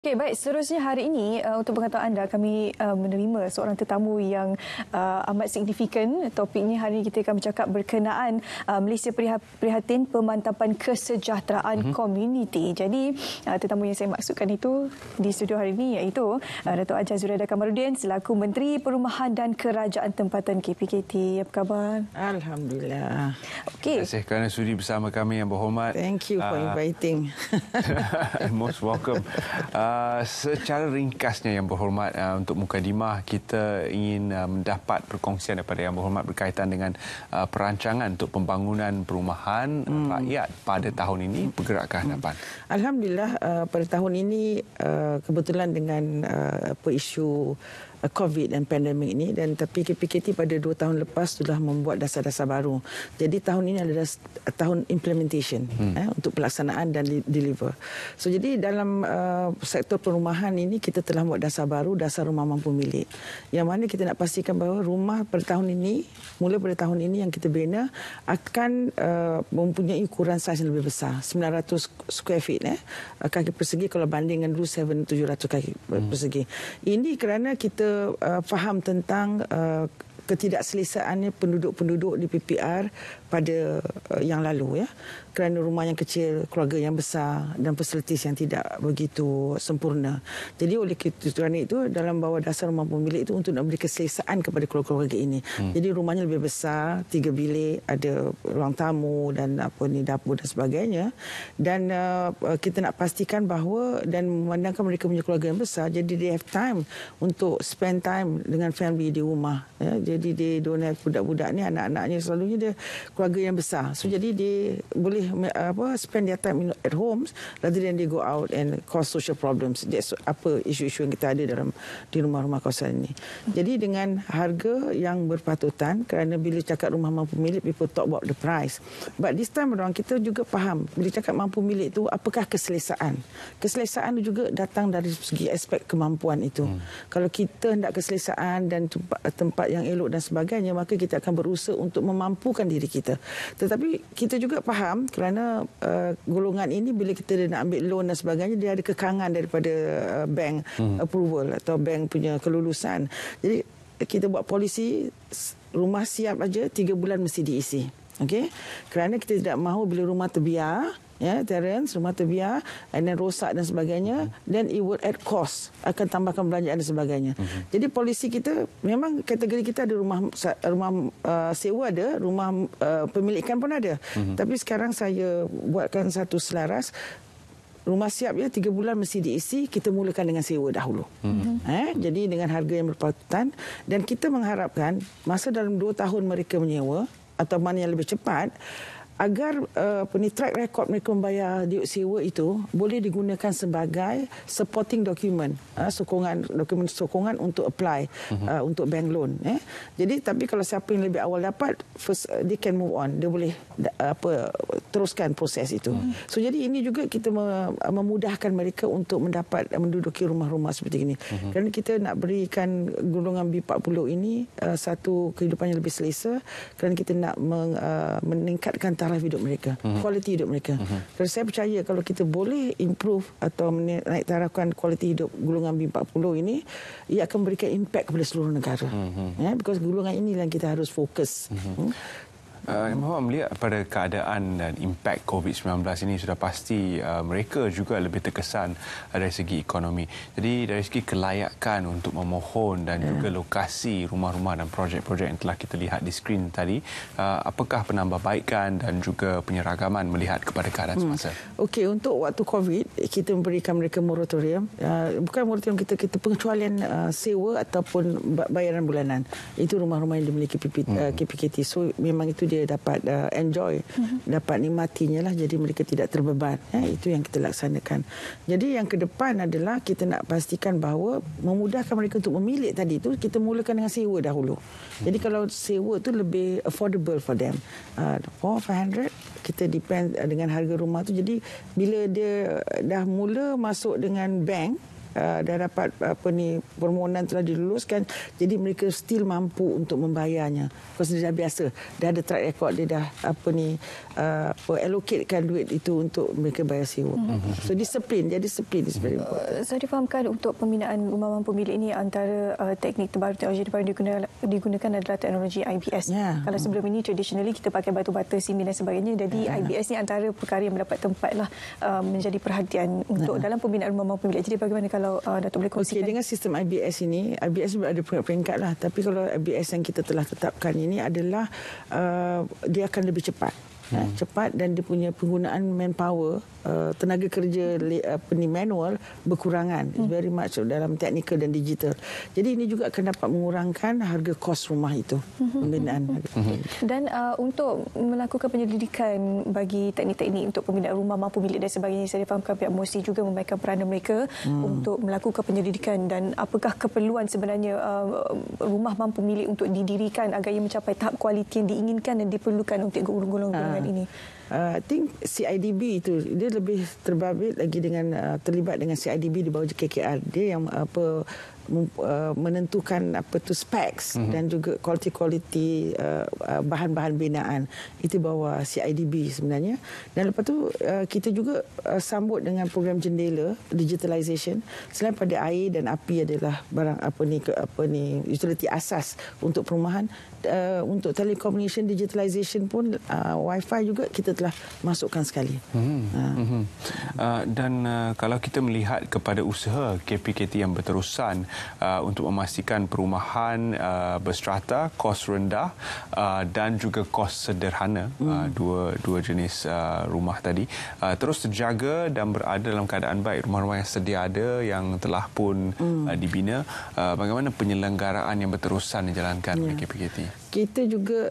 Okay, baik. Seterusnya hari ini uh, untuk pengetahuan anda kami uh, menerima seorang tetamu yang uh, amat signifikan. Topiknya hari ini kita akan bercakap berkenaan uh, Malaysia Prihatin Pemantapan Kesejahteraan mm-hmm. Komuniti. Jadi uh, tetamu yang saya maksudkan itu di studio hari ini iaitu uh, Datuk Ajar Zuraida Kamarudin selaku Menteri Perumahan dan Kerajaan Tempatan KPKT. Apa khabar? Alhamdulillah. Okay. Terima kasih kerana sudi bersama kami yang berhormat. Thank you for uh, inviting. most welcome. Uh, Uh, secara ringkasnya yang berhormat uh, untuk mukadimah kita ingin uh, mendapat perkongsian daripada yang berhormat berkaitan dengan uh, perancangan untuk pembangunan perumahan hmm. rakyat pada tahun ini bergerak ke hadapan. Hmm. Alhamdulillah uh, pada tahun ini uh, kebetulan dengan uh, apa isu COVID dan pandemik ini dan tapi KPKT pada dua tahun lepas sudah membuat dasar-dasar baru. Jadi tahun ini adalah tahun implementation hmm. eh, untuk pelaksanaan dan deliver. So jadi dalam uh, sektor perumahan ini kita telah buat dasar baru, dasar rumah mampu milik. Yang mana kita nak pastikan bahawa rumah pada tahun ini, mula pada tahun ini yang kita bina akan uh, mempunyai ukuran saiz yang lebih besar, 900 square feet eh, kaki persegi kalau banding dengan dulu 700 kaki hmm. persegi. Ini kerana kita uh, faham tentang uh, ketidakselesaannya penduduk-penduduk di PPR pada uh, yang lalu ya kerana rumah yang kecil, keluarga yang besar dan fasilitis yang tidak begitu sempurna. Jadi oleh kerana itu dalam bawah dasar rumah pemilik itu untuk nak beri keselesaan kepada keluarga-keluarga ini. Hmm. Jadi rumahnya lebih besar, tiga bilik, ada ruang tamu dan apa ni dapur dan sebagainya. Dan uh, kita nak pastikan bahawa dan memandangkan mereka punya keluarga yang besar, jadi they have time untuk spend time dengan family di rumah. Ya. Jadi dia don't have budak-budak ni anak-anaknya selalunya dia keluarga yang besar. So jadi dia boleh apa spend their time at home rather than they go out and cause social problems. That's apa isu-isu yang kita ada dalam di rumah-rumah kawasan ini. Jadi dengan harga yang berpatutan kerana bila cakap rumah mampu milik people talk about the price. But this time orang kita juga faham bila cakap mampu milik itu apakah keselesaan. Keselesaan itu juga datang dari segi aspek kemampuan itu. Hmm. Kalau kita hendak keselesaan dan tempat yang elok dan sebagainya maka kita akan berusaha untuk memampukan diri kita. Tetapi kita juga faham kerana uh, golongan ini bila kita nak ambil loan dan sebagainya dia ada kekangan daripada uh, bank hmm. approval atau bank punya kelulusan. Jadi kita buat polisi rumah siap aja tiga bulan mesti diisi. Okey. Kerana kita tidak mahu bila rumah terbiar ya Terence rumah terbiar and then rosak dan sebagainya then it would add cost akan tambahkan belanjaan dan sebagainya mm-hmm. jadi polisi kita memang kategori kita ada rumah rumah uh, sewa ada rumah uh, pemilikan pun ada mm-hmm. tapi sekarang saya buatkan satu selaras Rumah siap ya tiga bulan mesti diisi kita mulakan dengan sewa dahulu. Mm-hmm. Eh, jadi dengan harga yang berpatutan dan kita mengharapkan masa dalam dua tahun mereka menyewa atau mana yang lebih cepat agar uh, peni track record mereka membayar diuk sewa itu boleh digunakan sebagai supporting document uh, sokongan dokumen sokongan untuk apply uh-huh. uh, untuk bank loan eh jadi tapi kalau siapa yang lebih awal dapat first uh, they can move on dia boleh uh, apa teruskan proses itu uh-huh. so jadi ini juga kita memudahkan mereka untuk mendapat uh, menduduki rumah-rumah seperti ini uh-huh. kerana kita nak berikan golongan B40 ini uh, satu kehidupan yang lebih selesa kerana kita nak meng, uh, meningkatkan taraf taraf hidup mereka, uh-huh. kualiti hidup mereka. Uh-huh. Kerana saya percaya kalau kita boleh improve atau naik tarafkan kualiti hidup golongan B40 ini, ia akan memberikan impact kepada seluruh negara. Uh-huh. Yeah, because golongan ini yang kita harus fokus. Uh-huh. Hmm? Uh, Muhammad melihat pada keadaan dan impak COVID-19 ini sudah pasti uh, mereka juga lebih terkesan dari segi ekonomi. Jadi dari segi kelayakan untuk memohon dan yeah. juga lokasi rumah-rumah dan projek-projek yang telah kita lihat di skrin tadi, uh, apakah penambahbaikan dan juga penyeragaman melihat kepada keadaan hmm. semasa? Okey, untuk waktu COVID kita memberikan mereka moratorium. Uh, bukan moratorium kita kita pengecualian uh, sewa ataupun bayaran bulanan. Itu rumah-rumah yang dimiliki PP, hmm. uh, KPKT. So memang itu dia dapat uh, enjoy. Uh-huh. dapat nikmatinya lah jadi mereka tidak terbeban. Ya itu yang kita laksanakan. Jadi yang ke depan adalah kita nak pastikan bahawa memudahkan mereka untuk memilih tadi itu kita mulakan dengan sewa dahulu. Jadi kalau sewa tu lebih affordable for them. Uh, 4 500 kita depend uh, dengan harga rumah tu. Jadi bila dia dah mula masuk dengan bank uh, dah dapat apa ni permohonan telah diluluskan. Jadi mereka still mampu untuk membayarnya. Because dia dah biasa. Dah ada track record dia dah apa ni uh, apa allocatekan duit itu untuk mereka bayar sewa. Mm-hmm. so disiplin. Jadi disiplin is very important. Uh, saya difahamkan untuk pembinaan rumah mampu milik ini antara uh, teknik terbaru teknologi terbaru digunakan, digunakan adalah teknologi IBS yeah. kalau sebelum ini traditionally kita pakai batu bata simen dan sebagainya. Jadi yeah. IBS ni antara perkara yang mendapat tempat lah uh, menjadi perhatian untuk yeah. dalam pembinaan rumah mampu milik jadi bagaimana kalau uh, Datuk boleh kongsikan? Okay, dengan sistem IBS ini, IBS ada peringkat-peringkat lah. Tapi kalau IBS yang kita telah tetapkan ini adalah uh, dia akan lebih cepat. Hmm. cepat dan dia punya penggunaan manpower uh, tenaga kerja apa ni manual berkurangan hmm. very much dalam teknikal dan digital jadi ini juga akan dapat mengurangkan harga kos rumah itu hmm. pembinaan hmm. dan uh, untuk melakukan penyelidikan bagi teknik-teknik untuk pembinaan rumah mampu milik dan sebagainya saya fahamkan pihak MOSI juga memainkan peranan mereka hmm. untuk melakukan penyelidikan dan apakah keperluan sebenarnya uh, rumah mampu milik untuk didirikan agar ia mencapai tahap kualiti yang diinginkan dan diperlukan untuk golongan-golongan dengan ini? Uh, I think CIDB itu dia lebih terbabit lagi dengan uh, terlibat dengan CIDB di bawah KKR. Dia yang apa uh, menentukan apa tu specs mm-hmm. dan juga quality-quality uh, uh, bahan-bahan binaan itu bawa CIDB sebenarnya dan lepas tu uh, kita juga uh, sambut dengan program jendela digitalization selain pada air dan api adalah barang apa ni ke, apa ni utility asas untuk perumahan uh, untuk telecommunication digitalization pun uh, wifi juga kita telah masukkan sekali. Hmm. Uh. Hmm. Uh, dan uh, kalau kita melihat kepada usaha KPKT yang berterusan uh, untuk memastikan perumahan uh, berstrata, kos rendah uh, dan juga kos sederhana hmm. uh, dua dua jenis uh, rumah tadi uh, terus terjaga dan berada dalam keadaan baik rumah-rumah yang sedia ada yang telah pun hmm. uh, dibina uh, bagaimana penyelenggaraan yang berterusan dijalankan yeah. oleh KPKT kita juga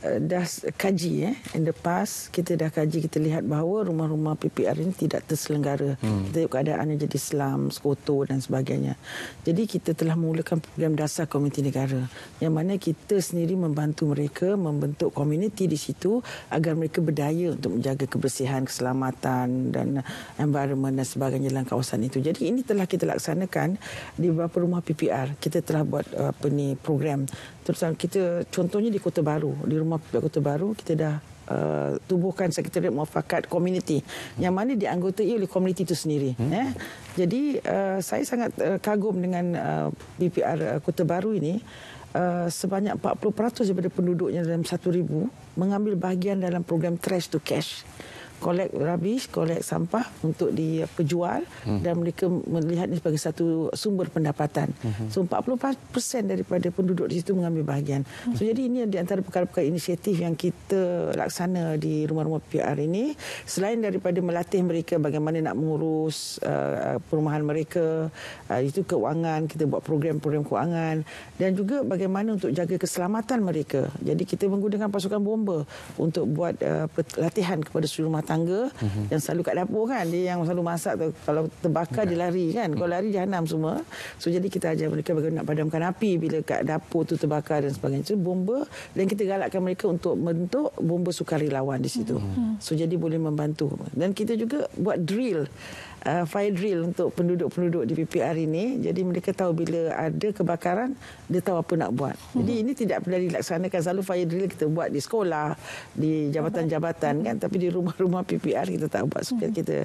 dah kaji eh. In the past kita dah kaji kita lihat bahawa rumah-rumah PPR ini tidak terselenggara. Hmm. kita tengok keadaannya jadi selam sekotor dan sebagainya. Jadi kita telah memulakan program dasar komuniti negara. Yang mana kita sendiri membantu mereka membentuk komuniti di situ agar mereka berdaya untuk menjaga kebersihan keselamatan dan environment dan sebagainya dalam kawasan itu. Jadi ini telah kita laksanakan di beberapa rumah PPR kita telah buat apa ni program terus kita contohnya di Kota Baru di rumah Pihak Kota Baru kita dah uh, tubuhkan sekretariat muafakat komuniti yang mana dianggotai oleh komuniti itu sendiri hmm. eh. jadi uh, saya sangat uh, kagum dengan uh, BPR uh, Kota Baru ini uh, sebanyak 40% daripada penduduknya dalam 1000 mengambil bahagian dalam program trash to cash collect rubbish, collect sampah untuk dijual hmm. dan mereka melihat ini sebagai satu sumber pendapatan. Hmm. So 40% daripada penduduk di situ mengambil bahagian. Hmm. So jadi ini di antara perkara-perkara inisiatif yang kita laksana di rumah-rumah PR ini selain daripada melatih mereka bagaimana nak mengurus uh, perumahan mereka, uh, itu keuangan, kita buat program-program keuangan dan juga bagaimana untuk jaga keselamatan mereka. Jadi kita menggunakan pasukan bomba untuk buat uh, latihan kepada seluruh rumah tangga mm-hmm. yang selalu kat dapur kan dia yang selalu masak tu kalau terbakar yeah. dia lari kan mm. kalau lari jahanam semua so jadi kita ajar mereka bagaimana nak padamkan api bila kat dapur tu terbakar dan sebagainya so bomba dan kita galakkan mereka untuk membentuk bomba sukarelawan di situ mm-hmm. so jadi boleh membantu dan kita juga buat drill uh, fire drill untuk penduduk-penduduk di PPR ini. Jadi mereka tahu bila ada kebakaran, dia tahu apa nak buat. Hmm. Jadi ini tidak pernah dilaksanakan. Selalu fire drill kita buat di sekolah, di jabatan-jabatan kan. Tapi di rumah-rumah PPR kita tak buat supaya hmm. kita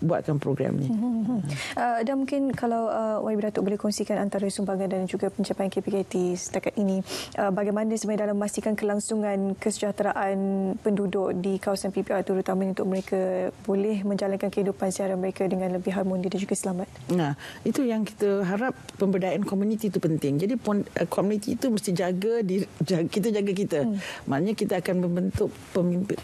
buatkan program ini. Hmm. Hmm. Uh, dan mungkin kalau uh, YB Datuk boleh kongsikan antara sumbangan dan juga pencapaian KPKT setakat ini. Uh, bagaimana sebenarnya dalam memastikan kelangsungan kesejahteraan penduduk di kawasan PPR terutama untuk mereka boleh menjalankan kehidupan seharian mereka dengan dengan lebih harmoni dan juga selamat. Nah, itu yang kita harap pemberdayaan komuniti itu penting. Jadi komuniti eh, itu mesti jaga di kita jaga kita. Hmm. Maknanya kita akan membentuk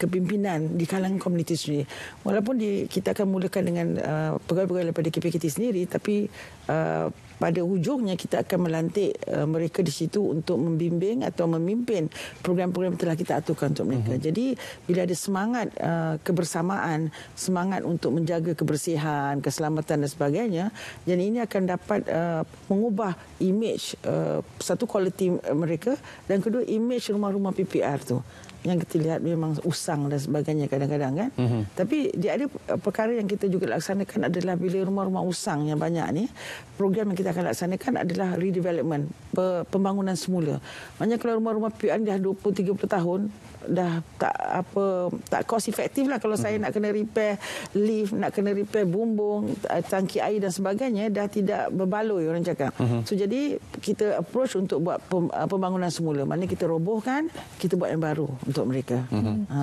kepimpinan di kalangan komuniti sendiri. Walaupun di, kita akan mulakan dengan uh, pegawai-pegawai daripada KPKT sendiri tapi uh, pada hujungnya kita akan melantik uh, mereka di situ untuk membimbing atau memimpin program-program telah kita aturkan untuk mereka. Uh-huh. Jadi bila ada semangat uh, kebersamaan, semangat untuk menjaga kebersihan, keselamatan dan sebagainya, jadi ini akan dapat uh, mengubah image uh, satu kualiti mereka dan kedua image rumah-rumah PPR tu yang kita lihat memang usang dan sebagainya kadang-kadang kan. Mm-hmm. Tapi dia ada perkara yang kita juga laksanakan adalah bila rumah-rumah usang yang banyak ni, program yang kita akan laksanakan adalah redevelopment, pembangunan semula. Maknanya kalau rumah-rumah PUN dah 20 30 tahun dah tak apa tak cost efektif lah kalau hmm. saya nak kena repair lift nak kena repair bumbung eh, tangki air dan sebagainya dah tidak berbaloi orang cakap hmm. so jadi kita approach untuk buat eh, pembangunan semula maknanya kita robohkan kita buat yang baru untuk mereka hmm. ha.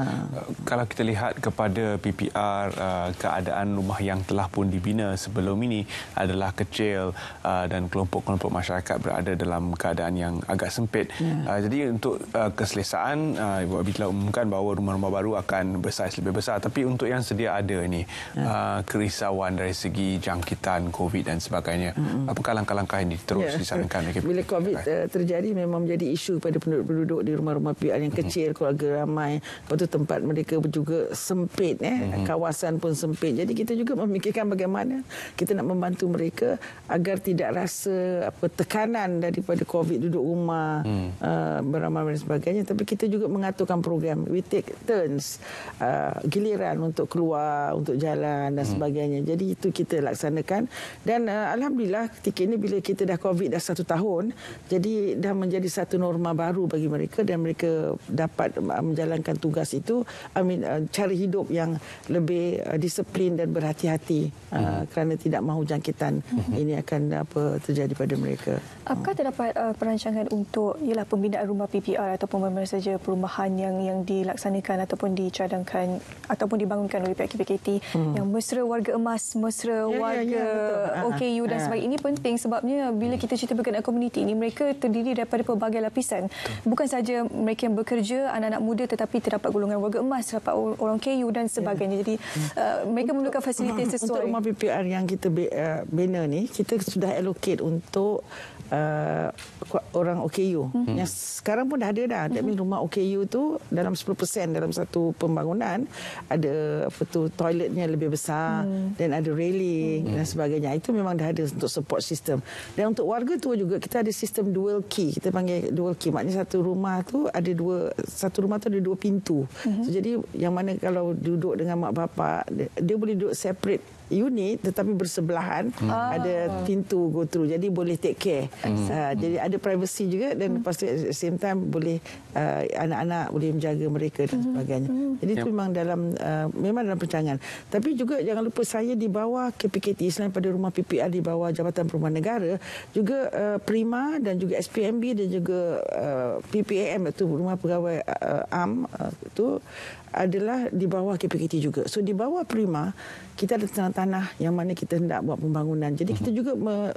kalau kita lihat kepada PPR uh, keadaan rumah yang telah pun dibina sebelum ini adalah kecil uh, dan kelompok-kelompok masyarakat berada dalam keadaan yang agak sempit yeah. uh, jadi untuk uh, keselesaan uh, Ibu Abi telah umumkan bahawa rumah-rumah baru akan bersaiz lebih besar tapi untuk yang sedia ada ini uh, kerisauan dari segi jangkitan covid dan sebagainya mm-hmm. apakah langkah-langkah ini terus ya. disarankan bila covid uh, terjadi memang menjadi isu kepada penduduk-penduduk di rumah-rumah PR yang kecil mm-hmm. keluarga ramai. Lepas tu tempat mereka juga sempit eh. Mm-hmm. kawasan pun sempit. Jadi kita juga memikirkan bagaimana kita nak membantu mereka agar tidak rasa apa tekanan daripada covid duduk rumah mm. uh, beramai dan sebagainya. Tapi kita juga mengaturkan program. We take turns uh, giliran untuk keluar untuk jalan dan hmm. sebagainya. Jadi itu kita laksanakan. Dan uh, alhamdulillah ketika ini bila kita dah covid dah satu tahun jadi dah menjadi satu norma baru bagi mereka dan mereka dapat menjalankan tugas itu I mean uh, cara hidup yang lebih uh, disiplin dan berhati-hati uh, hmm. kerana tidak mahu jangkitan hmm. ini akan apa terjadi pada mereka apakah terdapat uh, perancangan untuk ialah pembinaan rumah PPR ataupun mana saja perumahan yang yang dilaksanakan ataupun dicadangkan ataupun dibangunkan oleh pihak KPKT hmm. yang mesra warga emas, mesra ya, warga ya, ya, OKU dan ha. sebagainya ini penting sebabnya bila kita cerita berkenaan komuniti ini mereka terdiri daripada pelbagai lapisan. Bukan saja mereka yang bekerja anak-anak muda tetapi terdapat golongan warga emas, terdapat orang KU dan sebagainya. Ya. Jadi uh, mereka memerlukan fasiliti sesuai. Untuk rumah PPR yang kita uh, bina ni kita sudah allocate untuk uh, orang OKU hmm. yang sekarang pun dah ada dah. Hmm. rumah OKU tu dalam 10% dalam satu pembangunan ada apa tu toiletnya lebih besar hmm. dan ada railing hmm. dan sebagainya. Itu memang dah ada untuk support system. Dan untuk warga tu juga kita ada sistem dual key. Kita panggil dual key. Maknanya satu rumah tu ada dua satu rumah tu ada dua pintu. Hmm. So, jadi yang mana kalau duduk dengan mak bapak dia, dia boleh duduk separate unit tetapi bersebelahan hmm. ada pintu go through jadi boleh take care hmm. uh, jadi ada privacy juga dan hmm. lepas tu at the same time boleh uh, anak-anak boleh menjaga mereka dan hmm. sebagainya hmm. jadi itu memang dalam uh, memang dalam perancangan tapi juga jangan lupa saya di bawah KPKT selain pada rumah PPR di bawah Jabatan Perumahan Negara juga uh, Prima dan juga SPMB dan juga uh, PPAM itu rumah pegawai uh, AM uh, itu adalah di bawah KPKT juga. So di bawah Prima kita ada tanah-tanah yang mana kita hendak buat pembangunan. Jadi kita mhm. juga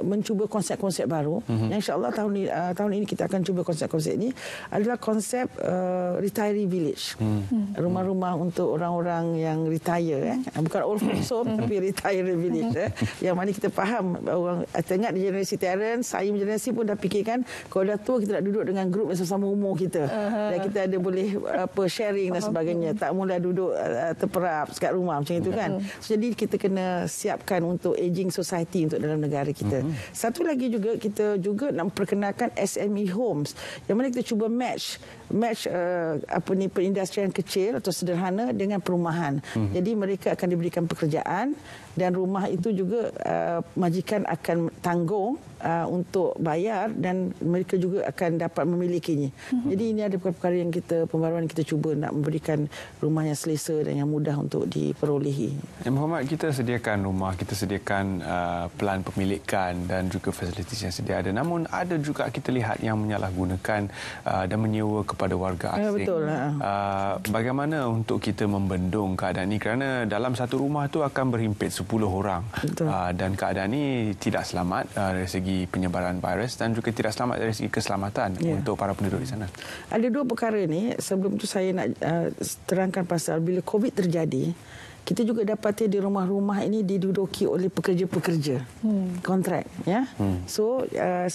mencuba konsep-konsep baru. Uh-huh. Yang insya-Allah tahun ini uh, tahun ini kita akan cuba konsep-konsep ini adalah konsep uh, retiree village. Uh-huh. Rumah-rumah untuk orang-orang yang retire eh. Bukan old folks home tapi retire village eh. Yang mana kita faham orang tengok di generasi Terence, saya generasi pun dah fikirkan kalau dah tua kita nak duduk dengan grup yang sama umur kita. Uh-huh. Dan kita ada boleh apa sharing dan sebagainya. Tak mula duduk uh, terperap kat rumah macam itu kan. So, jadi kita kena siapkan untuk aging society untuk dalam negara kita. Mm-hmm. Satu lagi juga kita juga nak perkenalkan SME homes yang mana kita cuba match match uh, apa ni perindustrian kecil atau sederhana dengan perumahan. Mm-hmm. Jadi mereka akan diberikan pekerjaan dan rumah itu juga uh, majikan akan tanggung uh, untuk bayar dan mereka juga akan dapat memilikinya. Mm-hmm. Jadi ini ada perkara yang kita pembaruan kita cuba nak memberikan rumah yang selesa dan yang mudah untuk diperolehi. Ya Muhammad, kita sediakan rumah, kita sediakan uh, pelan pemilikan dan juga fasilitis yang sedia ada. Namun ada juga kita lihat yang menyalahgunakan uh, dan menyewa kepada warga ya, asing. Ya, betul. Uh, bagaimana untuk kita membendung keadaan ini kerana dalam satu rumah itu akan berhimpit 10 orang uh, dan keadaan ini tidak selamat uh, dari segi penyebaran virus dan juga tidak selamat dari segi keselamatan yeah. untuk para penduduk di sana. Ada dua perkara ini sebelum itu saya nak uh, terangkan pasal bila COVID terjadi kita juga dapati di rumah-rumah ini diduduki oleh pekerja-pekerja hmm. kontrak ya hmm. so uh,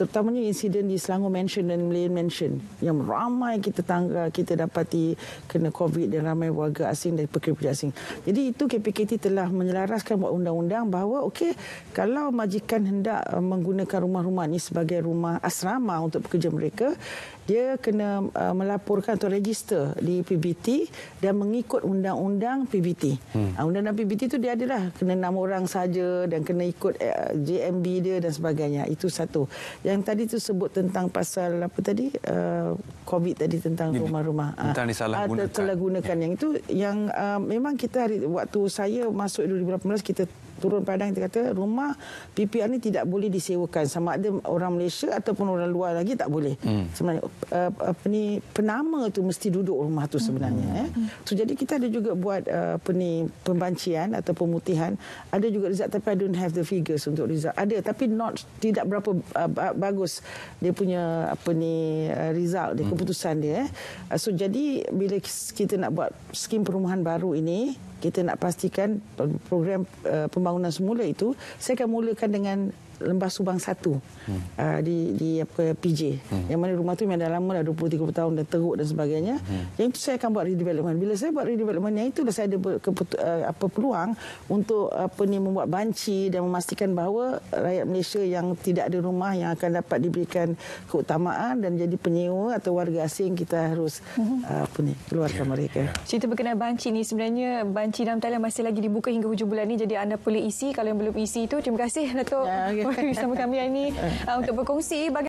terutamanya insiden di Selangor Mansion dan Malayan Mansion yang ramai kita tangga kita dapati kena covid dan ramai warga asing dan pekerja asing jadi itu KPKT telah menyelaraskan buat undang-undang bahawa okey kalau majikan hendak uh, menggunakan rumah-rumah ini sebagai rumah asrama untuk pekerja mereka dia kena uh, melaporkan atau register di PBT dan mengikut undang-undang PBT. Hmm. Uh, undang-undang PBT itu dia adalah kena enam orang saja dan kena ikut uh, JMB dia dan sebagainya. Itu satu. Yang tadi tu sebut tentang pasal apa tadi uh, COVID tadi tentang rumah-rumah. Uh, tentang disalahgunakan. Disalahgunakan. Yang itu yang uh, memang kita hari waktu saya masuk 2018 kita turun padang kita kata rumah PPR ni tidak boleh disewakan sama ada orang Malaysia ataupun orang luar lagi tak boleh. Hmm. Sebenarnya uh, apa ni penama tu mesti duduk rumah tu sebenarnya hmm. eh. So jadi kita ada juga buat uh, apa ni pembancian atau pemutihan ada juga result tapi I don't have the figures untuk result. Ada tapi not tidak berapa uh, bagus dia punya apa ni uh, result dia hmm. keputusan dia eh. Uh, so jadi bila kita nak buat skim perumahan baru ini kita nak pastikan program uh, pembangunan semula itu saya akan mulakan dengan Lembah Subang 1 hmm. uh, di di apa PJ hmm. yang mana rumah tu memang dah lama dah 20 30 tahun dah teruk dan sebagainya hmm. yang itu saya akan buat redevelopment bila saya buat redevelopment yang itu dah saya ada uh, apa peluang untuk apa ni membuat banci dan memastikan bahawa rakyat Malaysia yang tidak ada rumah yang akan dapat diberikan keutamaan dan jadi penyewa atau warga asing kita harus hmm. uh, apa ni keluarkan yeah. mereka cerita berkenaan banci ni sebenarnya banci dalam Thailand masih lagi dibuka hingga hujung bulan ni jadi anda boleh isi kalau yang belum isi itu terima kasih Datuk yeah, okay bersama kami hari ini uh, untuk berkongsi bagaimana